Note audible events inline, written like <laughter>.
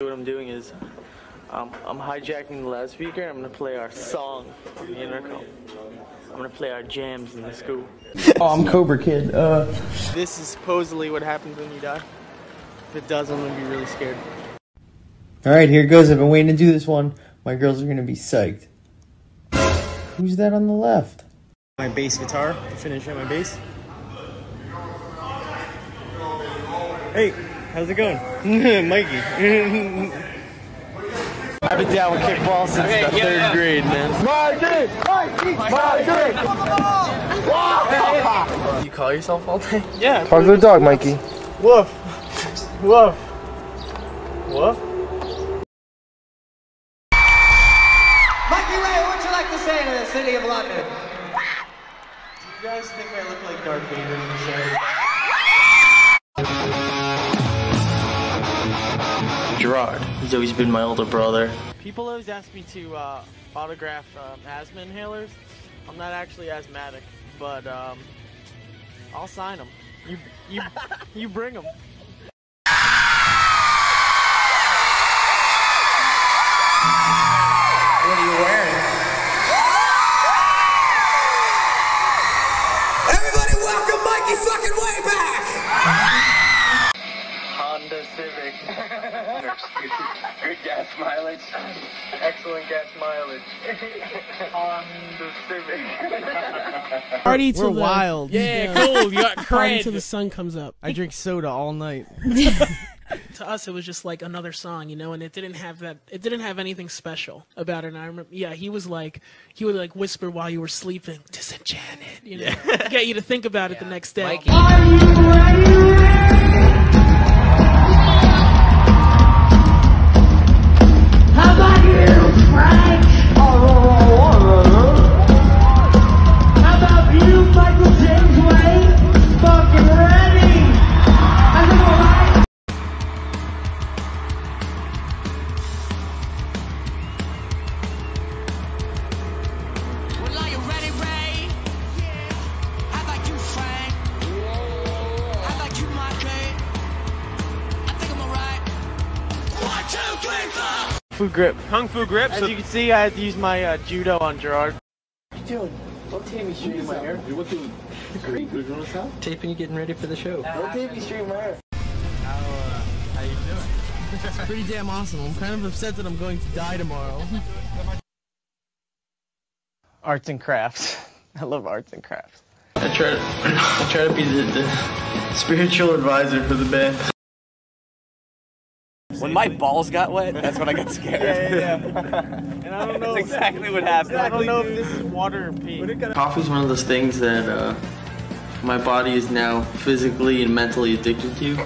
What I'm doing is um, I'm hijacking the loudspeaker and I'm gonna play our song on the intercom. I'm gonna play our jams in the school. Oh, I'm Kobra Kid. Uh, This is supposedly what happens when you die. If it does, I'm gonna be really scared. all right, here goes. I've been waiting to do this one. My girls are gonna be psyched. Who's that on the left? My bass guitar to finish at my bass. Hey, how's it going? <laughs> Mikey. I've been down with kickball since the third grade, man. You call yourself all day? Yeah. Talk to the dog, Mikey. Woof. Woof. Woof. Mikey Way, what would you like to say to the city of London? Do you guys think I look like Darth Vader in the show? Gerard. He's always been my older brother. People always ask me to uh, autograph um, asthma inhalers. I'm not actually asthmatic, but um, I'll sign them. You, you, you bring them. Mileage. Excellent gas mileage. Honda Civic. <laughs> Party till We're the, wild. Yeah, cool. You got party till the sun comes up. I drink soda all night. <laughs> to us, it was just like another song, you know, and it didn't have that. It didn't have anything special about it. And I remember, yeah, he was like, he would like whisper while you were sleeping, "Disenchanted," you know, get you to think about it the next day. Mikey. Fu grip. Kung Fu grip. As you can see, I had to use my uh, judo on Gerard. What are you doing? Don't tape me straight my hair. Taping you getting ready for the show. Don't tape me straight in my hair. How you doing? It's pretty damn awesome. I'm kind of upset that I'm going to die tomorrow. Arts and crafts. <laughs> I love arts and crafts. I try to, <clears throat> I try to be the, the spiritual advisor for the band. When my balls got wet, that's when I got scared. Yeah, yeah, yeah. <laughs> And I don't know. That's exactly what happened. I don't know if this is water or pee. Coffee's one of those things that uh, my body is now physically and mentally addicted to.